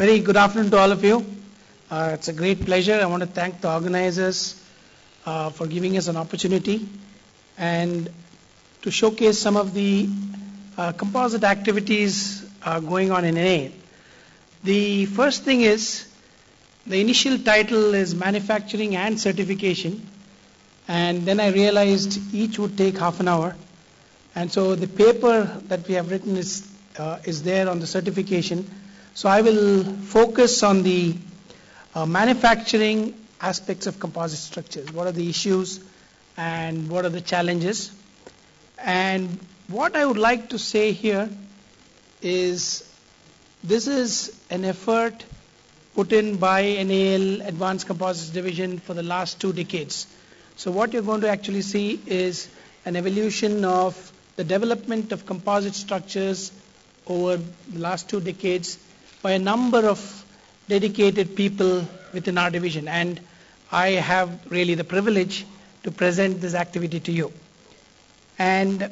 Very good afternoon to all of you. Uh, it's a great pleasure. I want to thank the organizers uh, for giving us an opportunity and to showcase some of the uh, composite activities uh, going on in NAL. The first thing is the initial title is manufacturing and certification and then I realized each would take half an hour and so the paper that we have written is uh, is there on the certification. So I will focus on the uh, manufacturing aspects of composite structures. What are the issues and what are the challenges? And what I would like to say here is this is an effort put in by NAL Advanced Composites Division for the last two decades. So what you're going to actually see is an evolution of the development of composite structures over the last two decades by a number of dedicated people within our division. And I have really the privilege to present this activity to you. And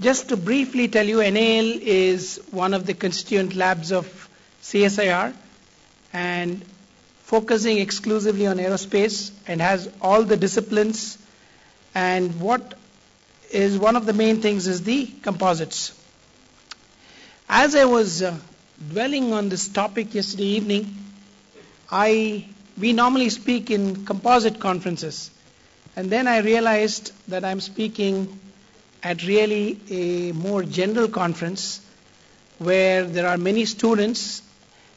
just to briefly tell you, NAL is one of the constituent labs of CSIR and focusing exclusively on aerospace and has all the disciplines. And what is one of the main things is the composites. As I was uh, dwelling on this topic yesterday evening, I we normally speak in composite conferences, and then I realized that I'm speaking at really a more general conference where there are many students,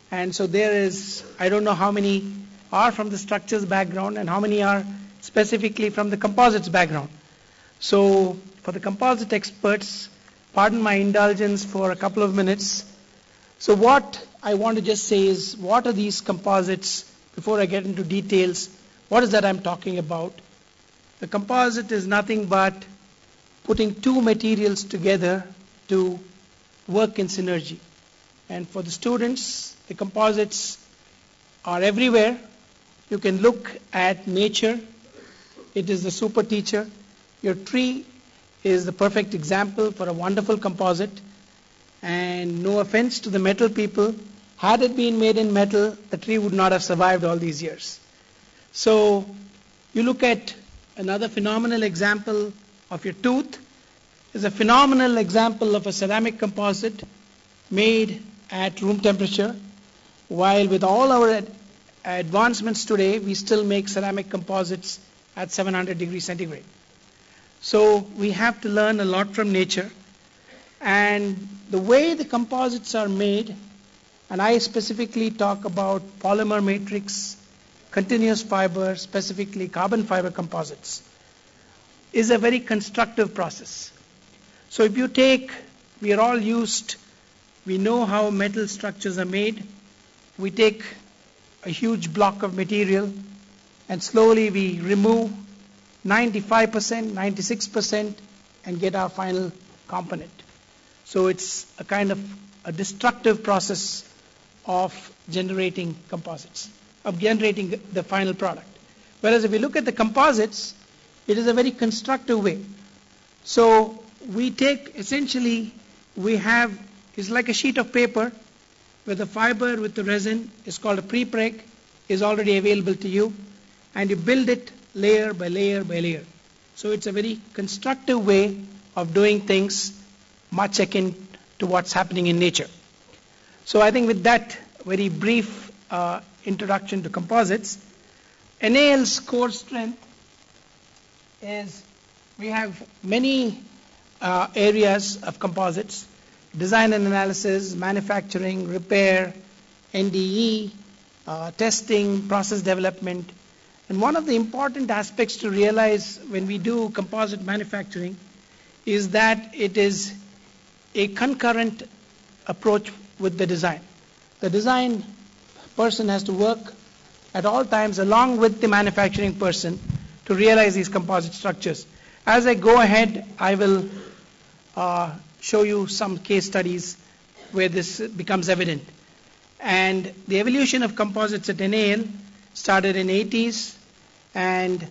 and so there is I don't know how many are from the structures background and how many are specifically from the composites background. So for the composite experts, pardon my indulgence for a couple of minutes. So what I want to just say is, what are these composites? Before I get into details, what is that I'm talking about? The composite is nothing but putting two materials together to work in synergy. And for the students, the composites are everywhere. You can look at nature. It is the super teacher. Your tree is the perfect example for a wonderful composite. And no offense to the metal people, had it been made in metal, the tree would not have survived all these years. So you look at another phenomenal example of your tooth is a phenomenal example of a ceramic composite made at room temperature. While with all our ad- advancements today, we still make ceramic composites at 700 degrees centigrade. So we have to learn a lot from nature. And the way the composites are made, and I specifically talk about polymer matrix, continuous fiber, specifically carbon fiber composites, is a very constructive process. So if you take, we are all used, we know how metal structures are made. We take a huge block of material and slowly we remove 95%, 96%, and get our final component. So it's a kind of a destructive process of generating composites, of generating the final product. Whereas if we look at the composites, it is a very constructive way. So we take essentially, we have, it's like a sheet of paper where the fiber with the resin is called a prepreg, is already available to you, and you build it layer by layer by layer. So it's a very constructive way of doing things, much akin to what's happening in nature. So I think with that very brief uh, introduction to composites, NAL's core strength is we have many uh, areas of composites, design and analysis, manufacturing, repair, NDE, uh, testing, process development, and one of the important aspects to realize when we do composite manufacturing is that it is a concurrent approach with the design. The design person has to work at all times along with the manufacturing person to realize these composite structures. As I go ahead, I will uh, show you some case studies where this becomes evident. And the evolution of composites at NAL started in 80s and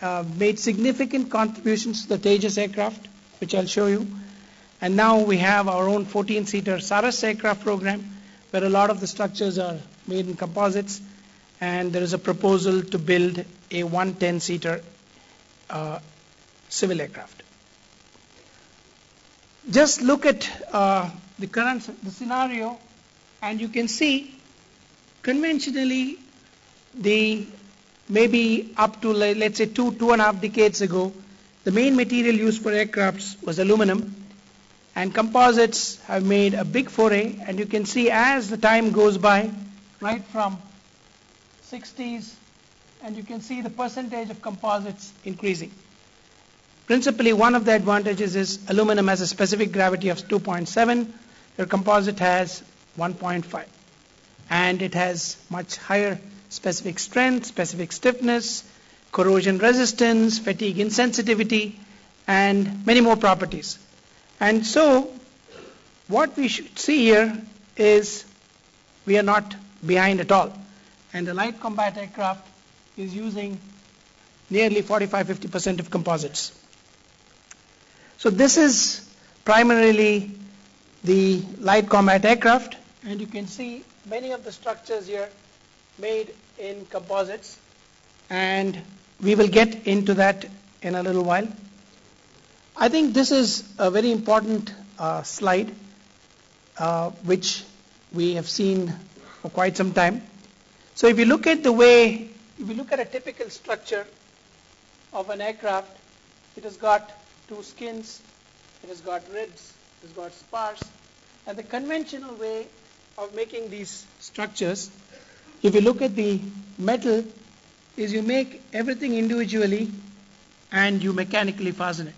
uh, made significant contributions to the Tejas aircraft, which I'll show you. And now we have our own 14-seater Saras aircraft program, where a lot of the structures are made in composites, and there is a proposal to build a 110-seater uh, civil aircraft. Just look at uh, the current the scenario, and you can see conventionally the maybe up to let's say two two and a half decades ago, the main material used for aircrafts was aluminum, and composites have made a big foray. And you can see as the time goes by, right from 60s, and you can see the percentage of composites increasing. Principally, one of the advantages is aluminum has a specific gravity of 2.7, your composite has 1.5. And it has much higher specific strength, specific stiffness, corrosion resistance, fatigue insensitivity, and many more properties. And so, what we should see here is we are not behind at all. And the light combat aircraft is using nearly 45-50% of composites. So this is primarily the light combat aircraft, and you can see many of the structures here made in composites, and we will get into that in a little while. I think this is a very important uh, slide, uh, which we have seen for quite some time. So if you look at the way, if you look at a typical structure of an aircraft, it has got two skins, it has got ribs, it has got spars. And the conventional way of making these structures, if you look at the metal, is you make everything individually and you mechanically fasten it.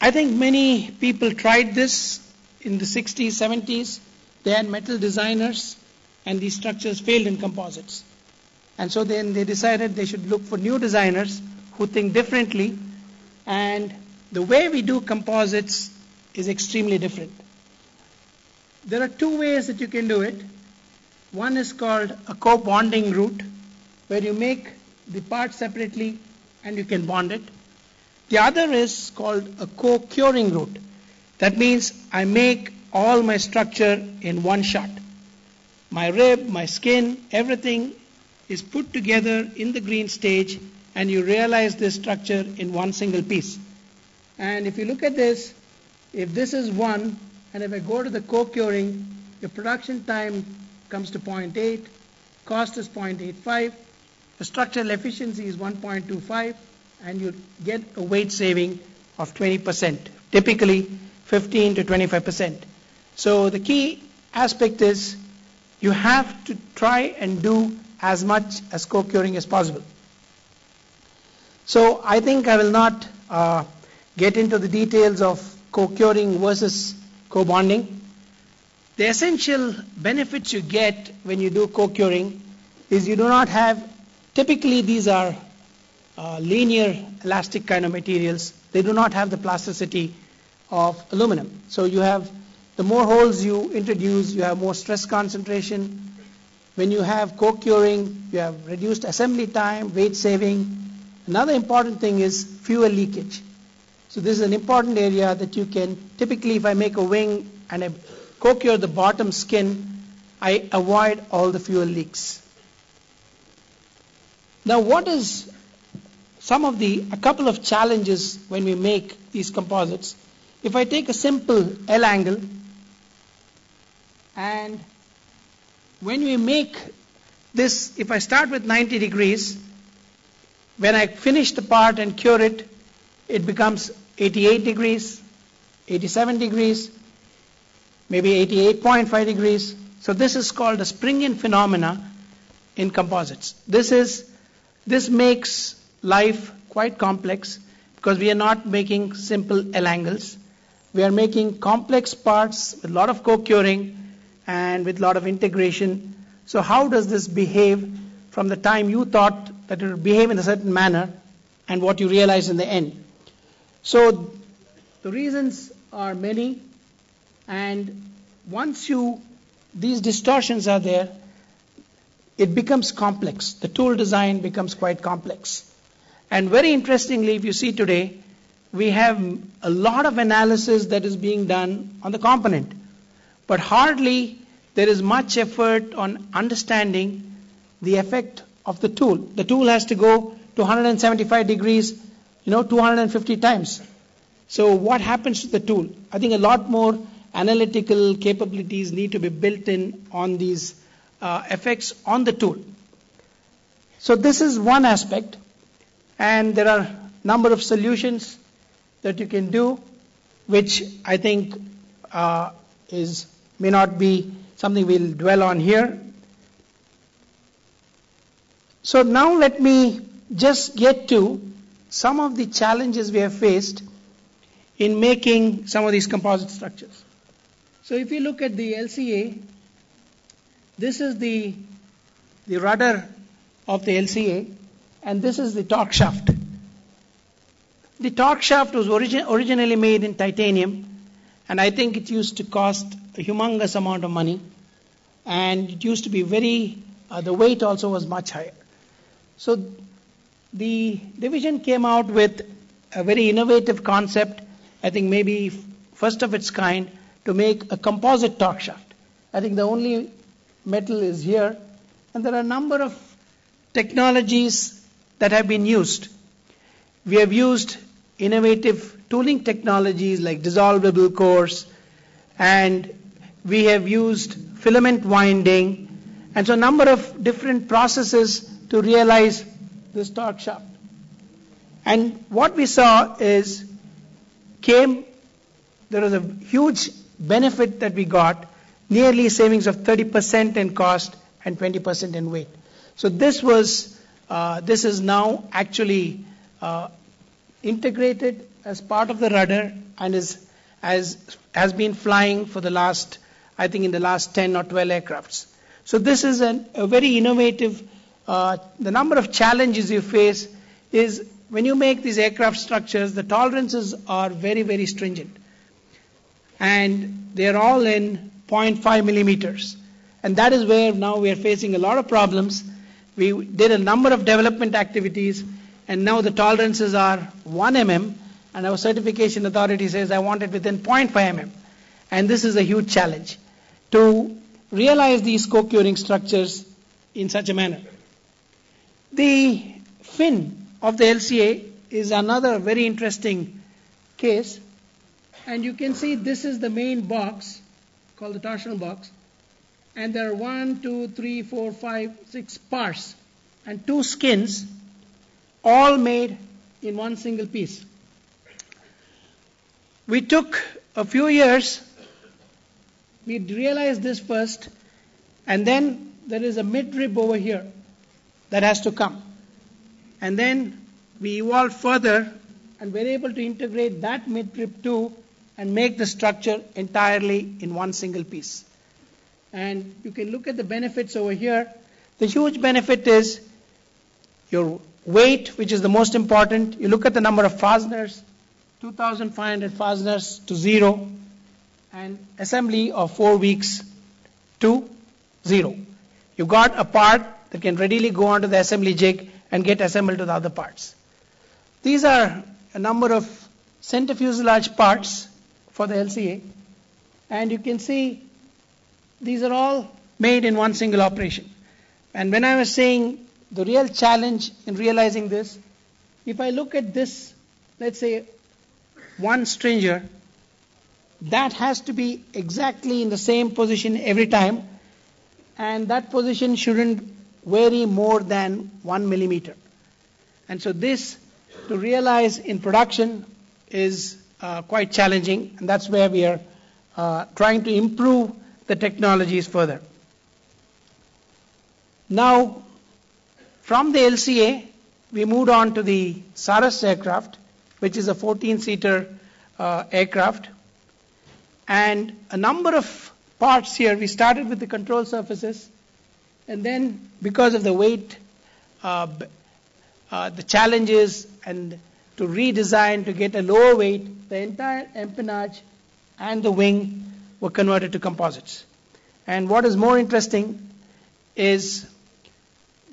I think many people tried this in the 60s, 70s. They had metal designers and these structures failed in composites. And so then they decided they should look for new designers who think differently and the way we do composites is extremely different. There are two ways that you can do it. One is called a co-bonding route, where you make the part separately and you can bond it. The other is called a co-curing route. That means I make all my structure in one shot. My rib, my skin, everything is put together in the green stage and you realize this structure in one single piece. And if you look at this, if this is 1, and if I go to the co-curing, the production time comes to 0.8, cost is 0.85, the structural efficiency is 1.25, and you get a weight saving of 20%, typically 15 to 25%. So the key aspect is you have to try and do as much as co-curing as possible. So I think I will not uh, get into the details of co-curing versus co-bonding. The essential benefits you get when you do co-curing is you do not have, typically these are uh, linear elastic kind of materials. They do not have the plasticity of aluminum. So you have, the more holes you introduce, you have more stress concentration. When you have co-curing, you have reduced assembly time, weight saving. Another important thing is fuel leakage. So this is an important area that you can, typically if I make a wing and I co-cure the bottom skin, I avoid all the fuel leaks. Now what is some of the, a couple of challenges when we make these composites. If I take a simple L angle and when we make this, if I start with 90 degrees, when I finish the part and cure it, it becomes 88 degrees, 87 degrees, maybe 88.5 degrees. So this is called a spring-in phenomena in composites. This is this makes life quite complex because we are not making simple L angles. We are making complex parts with a lot of co-curing and with a lot of integration. So how does this behave from the time you thought that it would behave in a certain manner and what you realize in the end? So the reasons are many, and once you these distortions are there, it becomes complex. The tool design becomes quite complex. And very interestingly, if you see today, we have a lot of analysis that is being done on the component, but hardly there is much effort on understanding the effect of the tool. The tool has to go to 175 degrees, you know, 250 times. So what happens to the tool? I think a lot more analytical capabilities need to be built in on these uh, effects on the tool. So this is one aspect, and there are number of solutions that you can do, which I think uh, is may not be something we'll dwell on here. So now let me just get to some of the challenges we have faced in making some of these composite structures. So if you look at the LCA, this is the, the rudder of the LCA, and this is the torque shaft. The torque shaft was origin, originally made in titanium, and I think it used to cost a humongous amount of money, and it used to be very, uh, the weight also was much higher. So the division came out with a very innovative concept, I think maybe first of its kind, to make a composite torque shaft. I think the only metal is here, and there are a number of technologies that have been used. We have used innovative tooling technologies like dissolvable cores, and we have used filament winding, and so a number of different processes to realize this torque shaft. And what we saw is came there was a huge benefit that we got, nearly savings of 30% in cost and 20% in weight. So this was, uh, this is now actually uh, integrated as part of the rudder and is as has been flying for the last, I think, in the last 10 or 12 aircrafts. So this is an, a very innovative. Uh, the number of challenges you face is when you make these aircraft structures, the tolerances are very, very stringent and they're all in 0.5 millimeters. And that is where now we are facing a lot of problems. We did a number of development activities, and now the tolerances are 1 mm, and our certification authority says I want it within 0.5 mm. And this is a huge challenge to realize these co-curing structures in such a manner. The fin of the LCA is another very interesting case and you can see this is the main box called the torsional box. And there are one, two, three, four, five, six parts and two skins, all made in one single piece. We took a few years. We realized this first, and then there is a midrib over here that has to come. And then we evolved further and were able to integrate that midrib too and make the structure entirely in one single piece. And you can look at the benefits over here. The huge benefit is your weight, which is the most important. You look at the number of fasteners, 2,500 fasteners to zero, and assembly of four weeks to zero. You got a part that can readily go onto the assembly jig and get assembled to the other parts. These are a number of center large parts for the LCA. And you can see these are all made in one single operation. And when I was saying the real challenge in realizing this, if I look at this, let's say one stringer, that has to be exactly in the same position every time, and that position shouldn't vary more than one millimeter. And so this, to realize in production, is quite challenging, and that's where we are uh, trying to improve the technologies further. Now, from the LCA, we moved on to the Saras aircraft, which is a 14-seater uh, aircraft. And a number of parts here, we started with the control surfaces, and then because of the weight, uh, uh, the challenges, and to redesign to get a lower weight, the entire empennage and the wing were converted to composites. And what is more interesting is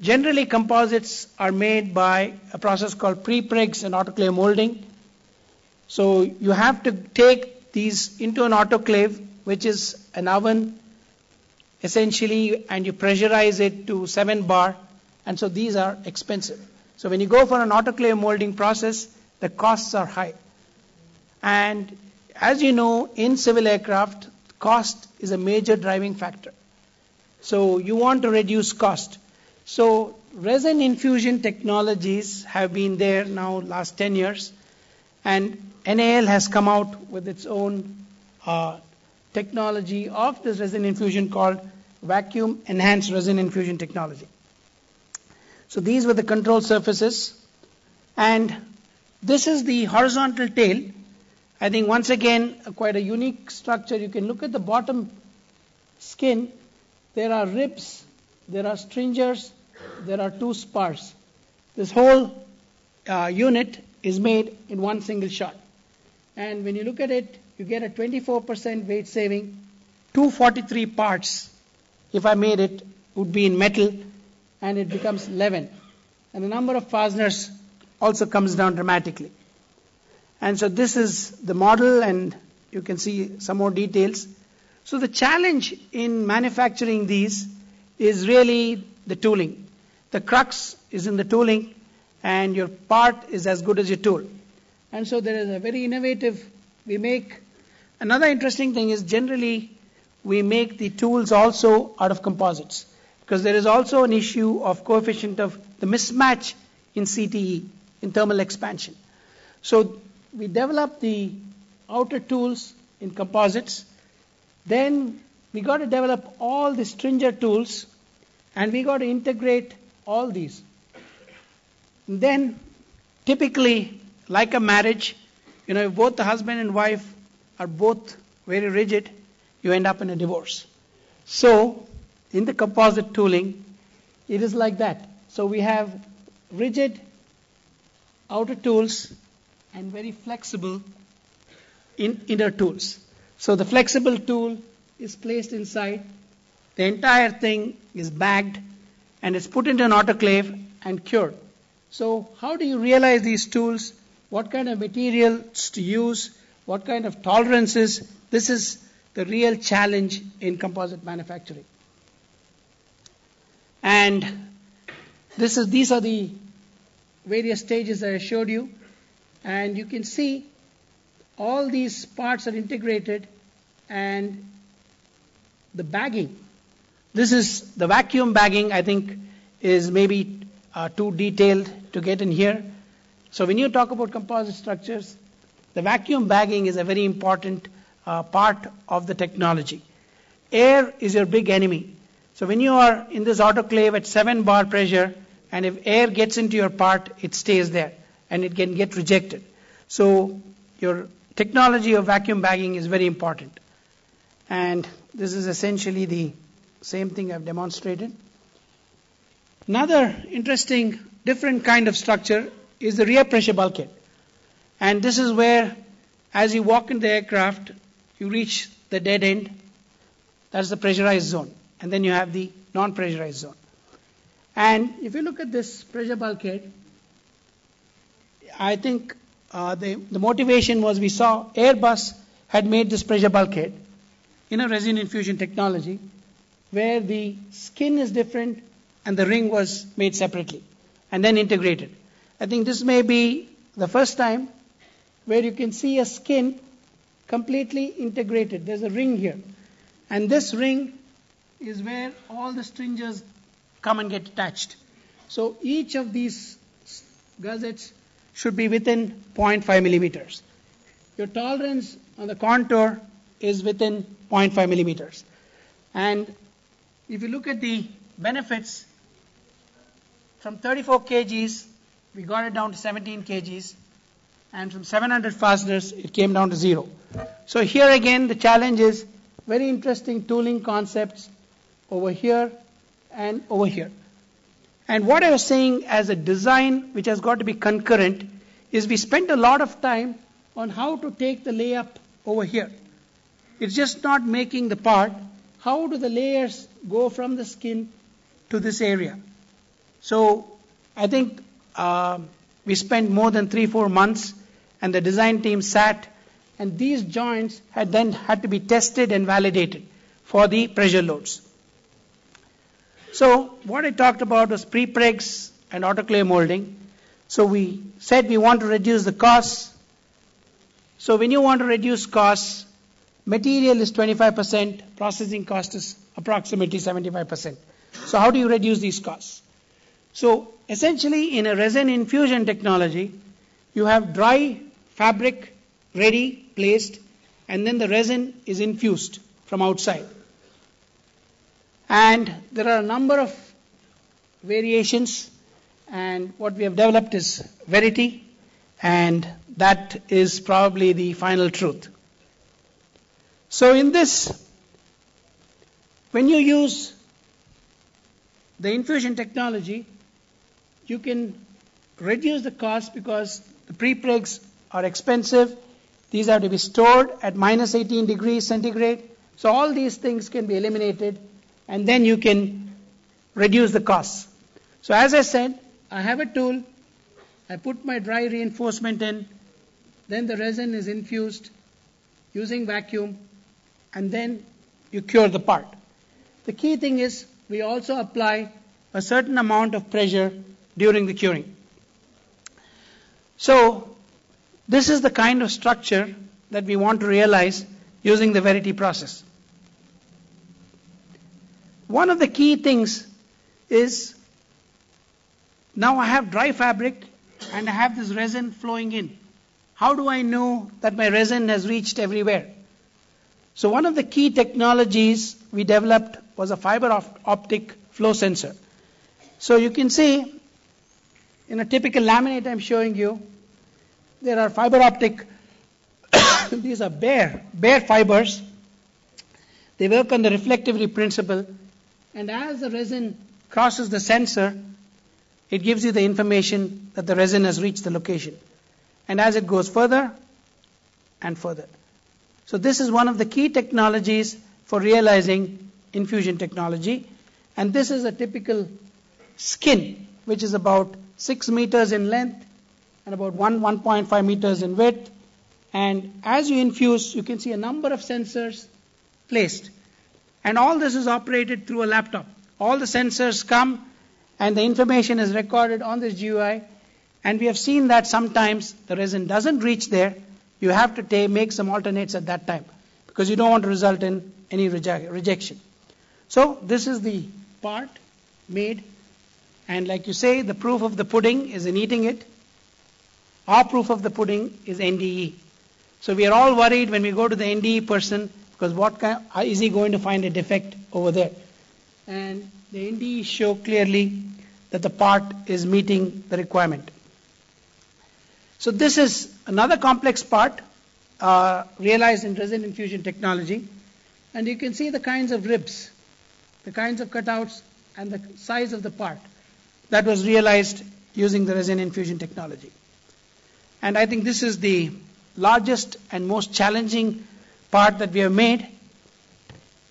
generally composites are made by a process called prepregs and autoclave molding. So you have to take these into an autoclave, which is an oven essentially, and you pressurize it to 7 bar, and so these are expensive. So when you go for an autoclave molding process, the costs are high. And as you know, in civil aircraft, cost is a major driving factor. So you want to reduce cost. So resin infusion technologies have been there now last 10 years, and NAL has come out with its own uh, technology of this resin infusion called vacuum enhanced resin infusion technology. So these were the control surfaces, and this is the horizontal tail. I think once again, quite a unique structure. You can look at the bottom skin. There are ribs, there are stringers, there are two spars. This whole uh, unit is made in one single shot. And when you look at it, you get a 24% weight saving. 243 parts, if I made it, would be in metal, and it becomes 11. And the number of fasteners also comes down dramatically. And so this is the model, and you can see some more details. So the challenge in manufacturing these is really the tooling. The crux is in the tooling, and your part is as good as your tool. And so there is a very innovative, we make, another interesting thing is generally we make the tools also out of composites. Because there is also an issue of coefficient of the mismatch in CTE, in thermal expansion. So we develop the outer tools in composites. Then we got to develop all the stringer tools and we got to integrate all these. And then typically, like a marriage, you know, if both the husband and wife are both very rigid, you end up in a divorce. So in the composite tooling, it is like that. So we have rigid outer tools and very flexible in inner tools. So the flexible tool is placed inside. The entire thing is bagged and it's put into an autoclave and cured. So how do you realize these tools? What kind of materials to use? What kind of tolerances? This is the real challenge in composite manufacturing. And this is, these are the various stages I showed you. And you can see all these parts are integrated and the bagging. This is the vacuum bagging, I think, is maybe uh, too detailed to get in here. So when you talk about composite structures, the vacuum bagging is a very important uh, part of the technology. Air is your big enemy. So when you are in this autoclave at 7 bar pressure, and if air gets into your part, it stays there and it can get rejected. So your technology of vacuum bagging is very important. And this is essentially the same thing I've demonstrated. Another interesting, different kind of structure is the rear pressure bulkhead. And this is where, as you walk in the aircraft, you reach the dead end. That's the pressurized zone. And then you have the non pressurized zone. And if you look at this pressure bulkhead, I think uh, the, the motivation was we saw Airbus had made this pressure bulkhead in a resin infusion technology where the skin is different and the ring was made separately and then integrated. I think this may be the first time where you can see a skin completely integrated. There's a ring here. And this ring is where all the stringers come and get attached. So each of these gussets should be within 0.5 millimeters. Your tolerance on the contour is within 0.5 millimeters. And if you look at the benefits, from 34 kgs, we got it down to 17 kgs, and from 700 fasteners, it came down to zero. So here again, the challenge is very interesting tooling concepts over here and over here. And what I was saying as a design which has got to be concurrent is we spent a lot of time on how to take the layup over here. It's just not making the part. How do the layers go from the skin to this area? So I think uh, we spent more than three, four months, and the design team sat, and these joints had then had to be tested and validated for the pressure loads. So what I talked about was prepregs and autoclave molding. So we said we want to reduce the costs. So when you want to reduce costs, material is 25%, processing cost is approximately 75%. So how do you reduce these costs? So essentially in a resin infusion technology, you have dry fabric ready, placed, and then the resin is infused from outside. And there are a number of variations, and what we have developed is Verity, and that is probably the final truth. So in this, when you use the infusion technology, you can reduce the cost because the prepregs are expensive. These have to be stored at minus 18 degrees centigrade. So all these things can be eliminated and then you can reduce the costs. So as I said, I have a tool. I put my dry reinforcement in. Then the resin is infused using vacuum and then you cure the part. The key thing is we also apply a certain amount of pressure during the curing. So this is the kind of structure that we want to realize using the Verity process. One of the key things is now I have dry fabric and I have this resin flowing in. How do I know that my resin has reached everywhere? So one of the key technologies we developed was a fiber optic flow sensor. So you can see in a typical laminate I'm showing you, there are fiber optic, these are bare, bare fibers. They work on the reflectivity principle and as the resin crosses the sensor, it gives you the information that the resin has reached the location. And as it goes further and further. So this is one of the key technologies for realizing infusion technology. And this is a typical skin, which is about 6 meters in length and about 1, 1.5 meters in width. And as you infuse, you can see a number of sensors placed. And all this is operated through a laptop. All the sensors come and the information is recorded on this GUI. And we have seen that sometimes the resin doesn't reach there. You have to make some alternates at that time because you don't want to result in any rejection. So this is the part made. And like you say, the proof of the pudding is in eating it. Our proof of the pudding is NDE. So we are all worried when we go to the NDE person because what kind, is he going to find a defect over there? And the NDE show clearly that the part is meeting the requirement. So this is another complex part uh, realized in resin infusion technology. And you can see the kinds of ribs, the kinds of cutouts, and the size of the part that was realized using the resin infusion technology. And I think this is the largest and most challenging part that we have made.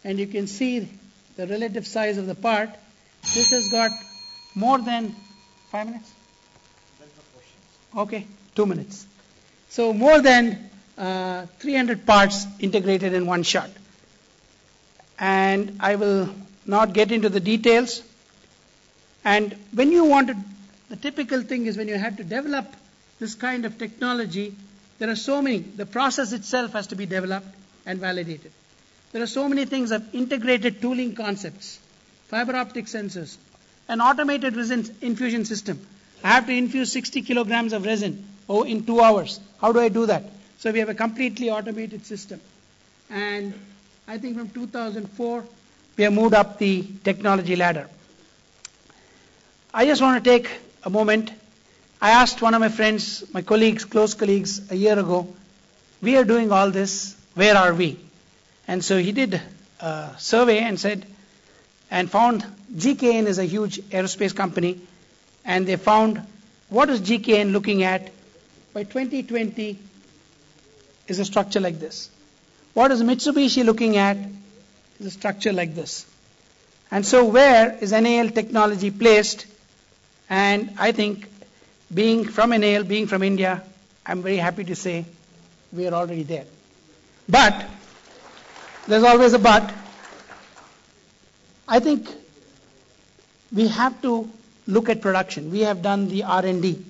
And you can see the relative size of the part. This has got more than five minutes? Okay, two minutes. So more than uh, 300 parts integrated in one shot. And I will not get into the details. And when you want to, the typical thing is when you have to develop this kind of technology, there are so many, the process itself has to be developed and validated. There are so many things of integrated tooling concepts, fiber optic sensors, an automated resin infusion system. I have to infuse 60 kilograms of resin oh, in two hours. How do I do that? So we have a completely automated system. And I think from 2004, we have moved up the technology ladder. I just want to take a moment. I asked one of my friends, my colleagues, close colleagues, a year ago, we are doing all this where are we? And so he did a survey and said, and found GKN is a huge aerospace company, and they found what is GKN looking at by 2020 is a structure like this. What is Mitsubishi looking at is a structure like this. And so where is NAL technology placed? And I think being from NAL, being from India, I'm very happy to say we are already there. But there's always a but. I think we have to look at production. We have done the R&D.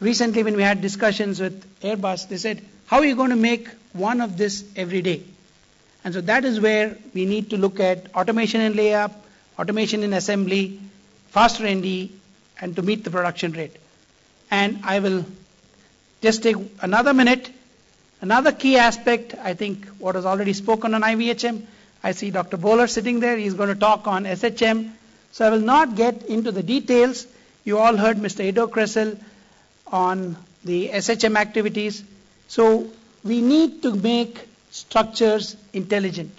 Recently, when we had discussions with Airbus, they said, "How are you going to make one of this every day?" And so that is where we need to look at automation in layup, automation in assembly, faster ND, and to meet the production rate. And I will just take another minute. Another key aspect, I think, what was already spoken on IVHM. I see Dr. Boller sitting there. He's going to talk on SHM. So I will not get into the details. You all heard Mr. Iddo Kressel on the SHM activities. So we need to make structures intelligent.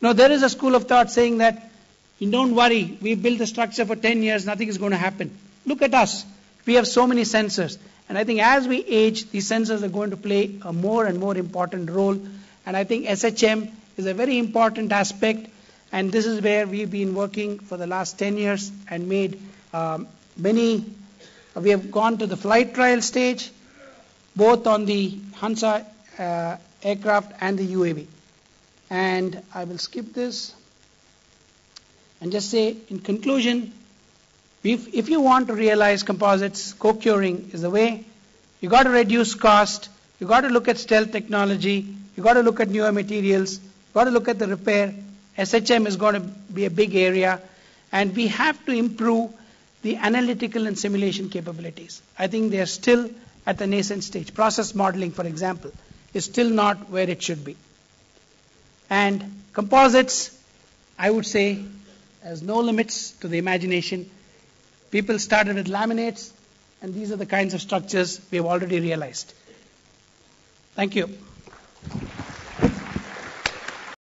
Now, there is a school of thought saying that, you don't worry, we built the structure for 10 years, nothing is going to happen. Look at us. We have so many sensors. And I think as we age, these sensors are going to play a more and more important role. And I think SHM is a very important aspect. And this is where we've been working for the last 10 years and made um, many. We have gone to the flight trial stage, both on the Hansa uh, aircraft and the UAV. And I will skip this and just say, in conclusion, if, if you want to realize composites, co-curing is the way. You got to reduce cost. You got to look at stealth technology. You got to look at newer materials. You got to look at the repair. SHM is going to be a big area, and we have to improve the analytical and simulation capabilities. I think they are still at the nascent stage. Process modeling, for example, is still not where it should be. And composites, I would say, has no limits to the imagination. People started with laminates, and these are the kinds of structures we have already realized. Thank you.